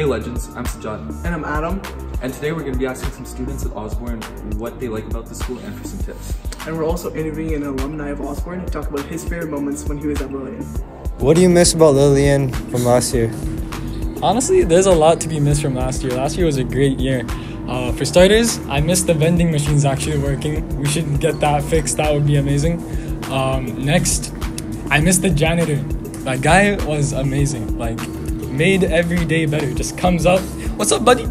Hey legends, I'm Sajad. And I'm Adam. And today we're going to be asking some students at Osborne what they like about the school and for some tips. And we're also interviewing an alumni of Osborne to talk about his favorite moments when he was at Lillian. What do you miss about Lillian from last year? Honestly, there's a lot to be missed from last year. Last year was a great year. Uh, for starters, I missed the vending machines actually working. We should get that fixed. That would be amazing. Um, next, I missed the janitor. That guy was amazing. Like, made every day better. Just comes up, what's up, buddy?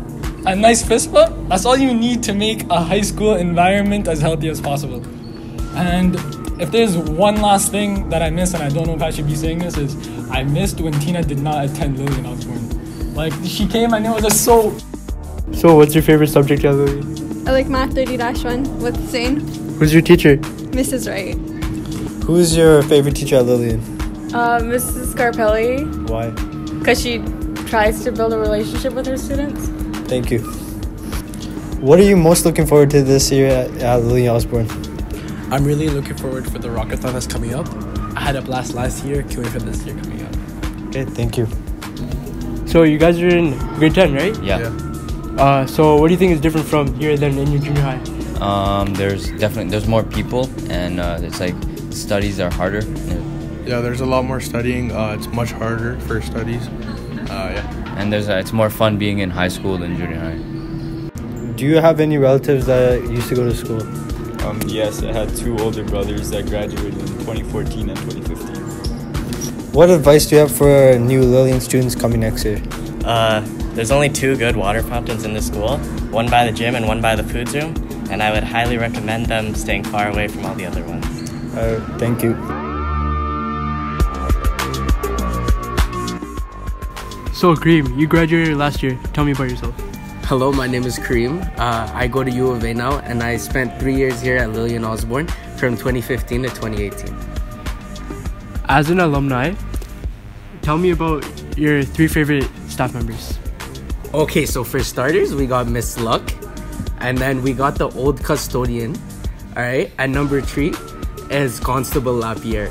A nice fist bump. That's all you need to make a high school environment as healthy as possible. And if there's one last thing that I miss, and I don't know if I should be saying this, is I missed when Tina did not attend Lillian Osborne. Like she came and it was just so. So, what's your favorite subject at Lillian? I like math 30-1 with Zane. Who's your teacher? Mrs. Wright. Who's your favorite teacher at Lillian? Uh, Mrs. Scarpelli, Why? Because she tries to build a relationship with her students. Thank you. What are you most looking forward to this year at, at Lillian Osborne? I'm really looking forward for the Rockathon that's coming up. I had a blast last year, can't wait for this year coming up. Okay, thank you. So, you guys are in grade 10, right? Yeah. Uh, so, what do you think is different from here than in your junior high? Um, there's definitely there's more people, and uh, it's like studies are harder. Yeah, there's a lot more studying. Uh, it's much harder for studies. Uh, yeah. And there's uh, it's more fun being in high school than junior high. Do you have any relatives that used to go to school? Um, yes, I had two older brothers that graduated in 2014 and 2015. What advice do you have for new Lillian students coming next year? Uh, there's only two good water fountains in the school, one by the gym and one by the food room, and I would highly recommend them staying far away from all the other ones. Uh, thank you. So, Kareem, you graduated last year. Tell me about yourself. Hello, my name is Kareem. Uh, I go to U of A now, and I spent three years here at Lillian Osborne from 2015 to 2018. As an alumni, tell me about your three favorite staff members. Okay, so for starters, we got Miss Luck, and then we got the old custodian. All right, and number three is Constable Lapierre.